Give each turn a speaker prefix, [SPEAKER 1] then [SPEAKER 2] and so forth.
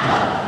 [SPEAKER 1] Wow.